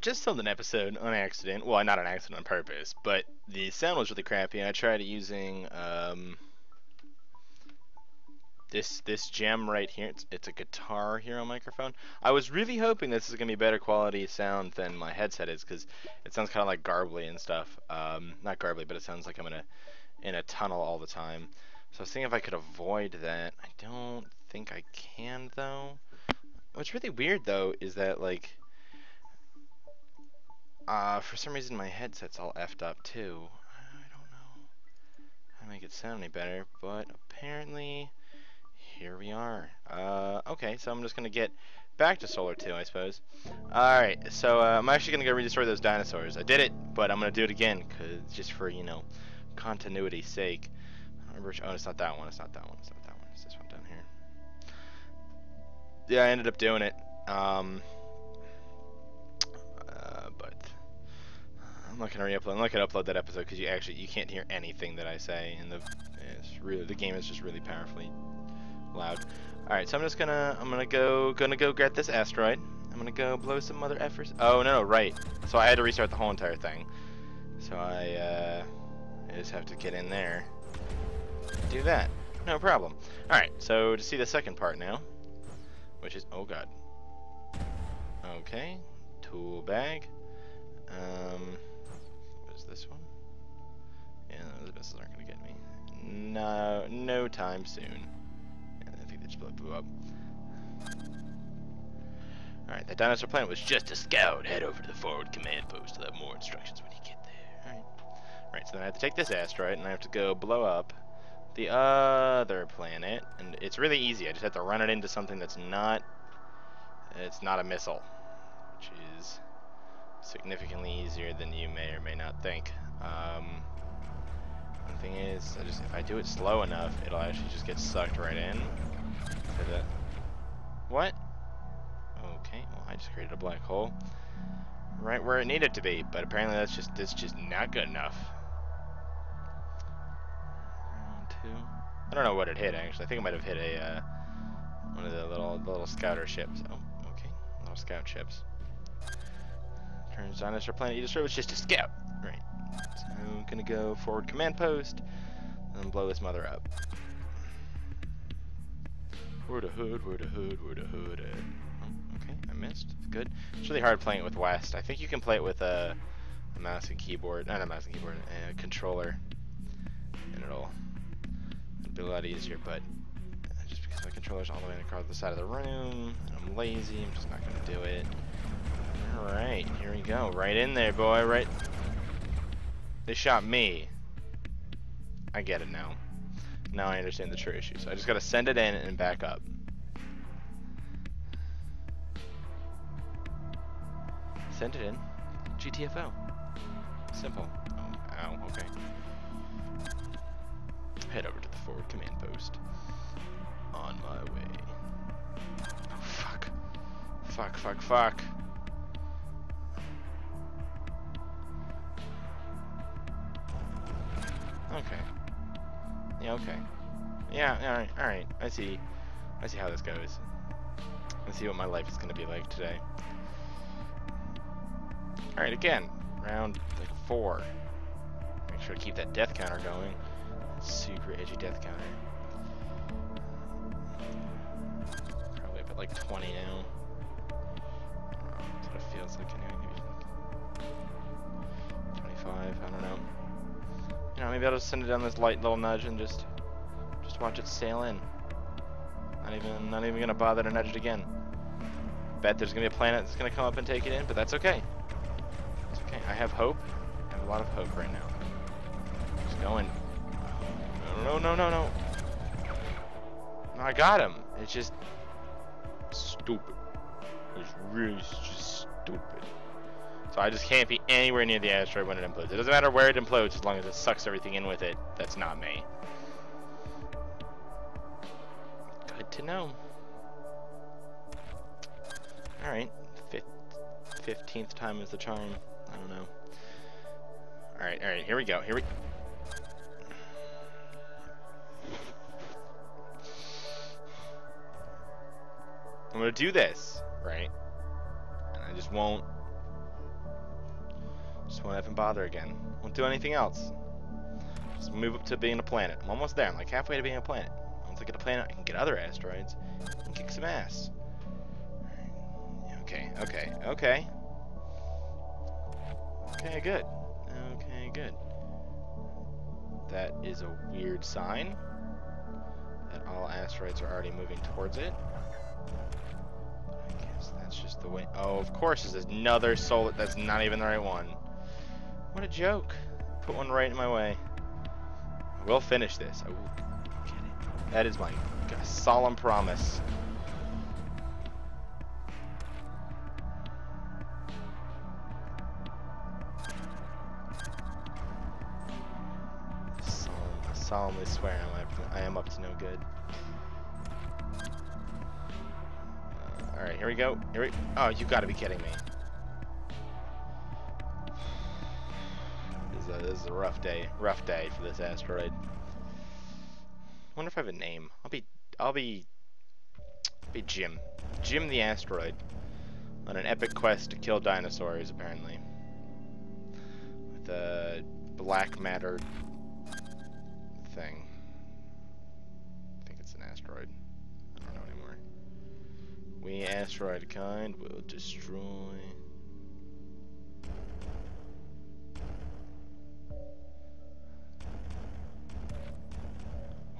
just filmed an episode on accident. Well, not an accident on purpose, but the sound was really crappy. And I tried using um, this this gem right here. It's, it's a guitar hero microphone. I was really hoping this is gonna be better quality sound than my headset is, because it sounds kind of like garbly and stuff. Um, not garbly, but it sounds like I'm in a in a tunnel all the time. So I was thinking if I could avoid that. I don't think I can though. What's really weird though is that like uh, for some reason my headset's all effed up too. I don't know how make it sound any better, but apparently here we are. Uh, okay, so I'm just gonna get back to Solar 2, I suppose. Alright, so uh, I'm actually gonna go redestroy those dinosaurs. I did it, but I'm gonna do it again, cause just for, you know, continuity's sake. Oh, it's not that one, it's not that one, it's not that one, it's this one down here. Yeah, I ended up doing it. Um, I'm not gonna re-upload. I'm not gonna upload that episode because you actually you can't hear anything that I say, and the it's really the game is just really powerfully loud. All right, so I'm just gonna I'm gonna go gonna go get this asteroid. I'm gonna go blow some mother effers. Oh no, no, right. So I had to restart the whole entire thing. So I uh, I just have to get in there. Do that. No problem. All right. So to see the second part now, which is oh god. Okay. Tool bag. Um, this one? Yeah, those missiles aren't gonna get me. No, no time soon. Yeah, I think they just blew up. Alright, that dinosaur planet was just a scout. Head over to the forward command post to have more instructions when you get there. Alright. Alright, so then I have to take this asteroid and I have to go blow up the other planet. And it's really easy. I just have to run it into something that's not... It's not a missile. Which is significantly easier than you may or may not think. Um, one thing is, I just if I do it slow enough, it'll actually just get sucked right in. To the what? Okay, well I just created a black hole right where it needed to be, but apparently that's just that's just not good enough. Two. I don't know what it hit actually. I think it might have hit a uh, one of the little the little scouter ships. Oh, okay, little scout ships. Turns dinosaur planet you destroyed was just a scout. Right. So I'm gonna go forward command post and blow this mother up. Where the hood, where the hood, where the hood at? Oh, okay, I missed. Good. It's really hard playing it with West. I think you can play it with a, a mouse and keyboard, not a mouse and keyboard, a controller, and it'll, it'll be a lot easier. But just because my controller's all the way across the side of the room, and I'm lazy, I'm just not gonna do it. Alright, here we go. Right in there, boy. Right. They shot me. I get it now. Now I understand the true issue. So I just gotta send it in and back up. Send it in. GTFO. Simple. Oh, ow, okay. Head over to the forward command post. On my way. Oh, fuck. Fuck, fuck, fuck. Yeah, okay. Yeah, alright, alright. I see. I see how this goes. I see what my life is gonna be like today. Alright, again. Round, like, four. Make sure to keep that death counter going. Super edgy death counter. Probably up at, like, 20 now. That's what it feels like anyway. Maybe 25, I don't know. You know, maybe I'll just send it down this light little nudge and just just watch it sail in. Not even not even gonna bother to nudge it again. Bet there's gonna be a planet that's gonna come up and take it in, but that's okay. It's okay. I have hope. I have a lot of hope right now. Just going. No, no, no, no, no. I got him. It's just stupid. It's really just stupid. So I just can't be anywhere near the asteroid when it implodes. It doesn't matter where it implodes as long as it sucks everything in with it. That's not me. Good to know. Alright. Fifteenth time is the charm. I don't know. Alright, alright, here we go. Here we I'm gonna do this, right? And I just won't Just won't even bother again. Won't do anything else. Just move up to being a planet. I'm almost there. I'm like halfway to being a planet. Once I get a planet, I can get other asteroids and kick some ass. Okay, okay, okay. Okay, good. Okay, good. That is a weird sign that all asteroids are already moving towards it. I guess that's just the way. Oh, of course, there's another solar. That's not even the right one. What a joke. Put one right in my way. I will finish this. I will get it. That is my solemn promise. solemnly swear I'm up to, I am up to no good. Uh, Alright, here we go. Here we Oh, you gotta be kidding me. This is, a, this is a rough day. Rough day for this asteroid. wonder if I have a name. I'll be I'll be I'll be Jim. Jim the asteroid. On an epic quest to kill dinosaurs, apparently. With a black matter thing. I think it's an asteroid. I don't know anymore. We asteroid kind will destroy.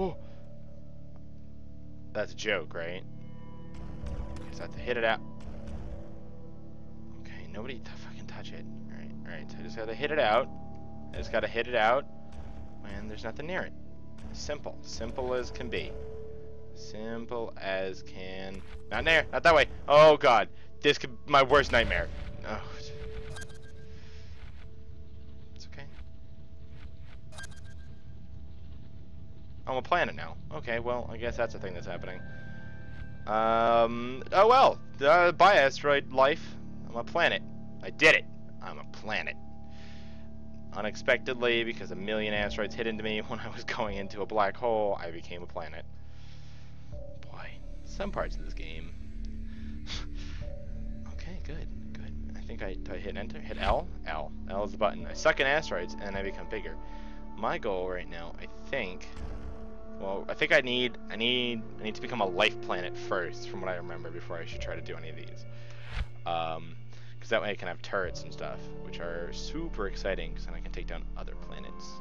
Oh! That's a joke, right? Because I have to hit it out. Okay, nobody fucking touch it. Alright, alright, so I just gotta hit it out. I just gotta hit it out. And there's nothing near it. Simple. Simple as can be. Simple as can... Not there. Not that way. Oh, God. This could be my worst nightmare. Oh. I'm a planet now. Okay, well, I guess that's a thing that's happening. Um, oh well. Uh, bye, asteroid life. I'm a planet. I did it. I'm a planet unexpectedly because a million asteroids hit into me when I was going into a black hole, I became a planet. Boy, some parts of this game. okay, good, good. I think I, I hit enter? Hit L? L. L is the button. I suck in asteroids and I become bigger. My goal right now, I think, well, I think I need, I need, I need to become a life planet first, from what I remember, before I should try to do any of these. Um, because that way I can have turrets and stuff, which are super exciting, because then I can take down other planets.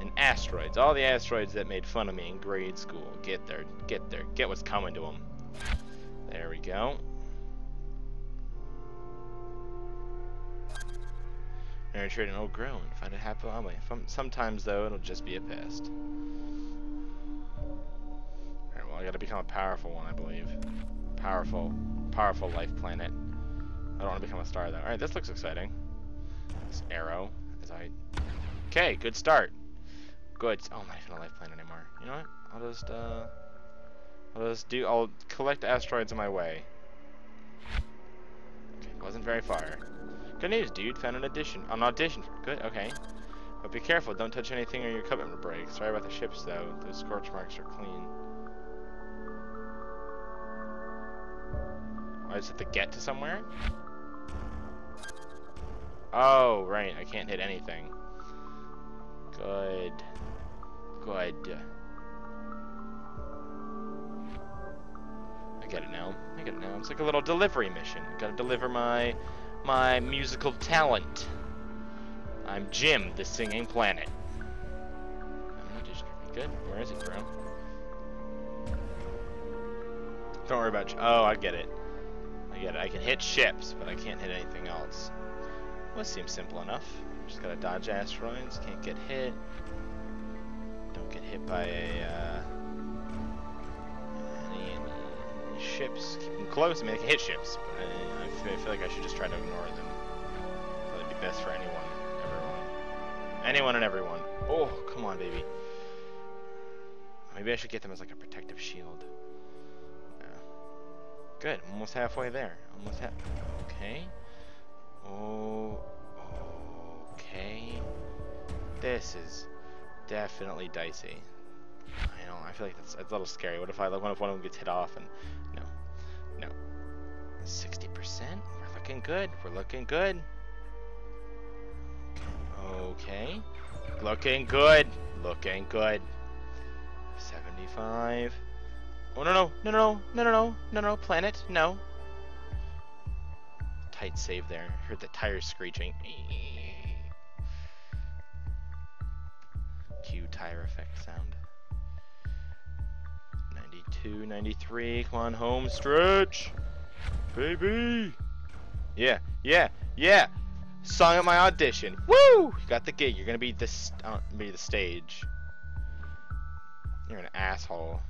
And asteroids, all the asteroids that made fun of me in grade school. Get there, get there, get what's coming to them. There we go. Nurture an old grown, find a happy family. Sometimes though, it'll just be a pest. I gotta become a powerful one, I believe. Powerful, powerful life planet. I don't want to become a star though. Alright, this looks exciting. This arrow. As I... Okay, good start. Good. Oh, I'm not even a life planet anymore. You know what? I'll just, uh... I'll just do... I'll collect asteroids on my way. Okay, wasn't very far. Good news, dude. Found an addition. An audition. Good, okay. But be careful. Don't touch anything or your equipment will break. Sorry about the ships, though. Those scorch marks are clean. I just have to get to somewhere? Oh, right. I can't hit anything. Good. Good. I get it now. I get it now. It's like a little delivery mission. I gotta deliver my my musical talent. I'm Jim, the singing planet. Good. Where is it, bro? Don't worry about. You. Oh, I get it. I. I can hit ships, but I can't hit anything else. Well, it seems simple enough. Just gotta dodge asteroids, can't get hit. Don't get hit by a, uh, any, any ships. Keep them close. I mean, I can hit ships, but I, I, feel, I feel like I should just try to ignore them. That'd be best for anyone, everyone. Anyone and everyone. Oh, come on, baby. Maybe I should get them as like a protective shield. Good, almost halfway there. Almost half. Okay. Oh, okay. This is definitely dicey. I know, I feel like that's, that's a little scary. What if I, what if one of them gets hit off and, no, no. 60%? We're looking good, we're looking good. Okay. Looking good. Looking good. 75. Oh, no, no, no, no, no, no, no, no, no, planet, no. Tight save there. Heard the tires screeching. Cue tire effect sound. 92, 93, come on, home stretch. Baby. Yeah, yeah, yeah. Song at my audition. Woo! You got the gig. You're gonna be this, uh, be the stage. You're an asshole.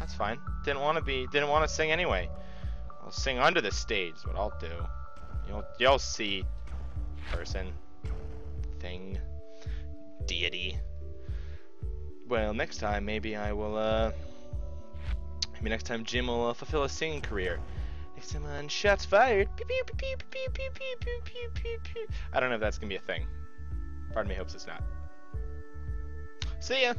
That's fine. Didn't want to be, didn't want to sing anyway. I'll sing under the stage, what I'll do. You'll, you'll see person, thing, deity. Well, next time maybe I will, uh, maybe next time Jim will uh, fulfill a singing career. Next time on Shots Fired. I don't know if that's gonna be a thing. Pardon me, hopes it's not. See ya!